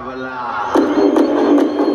traveler.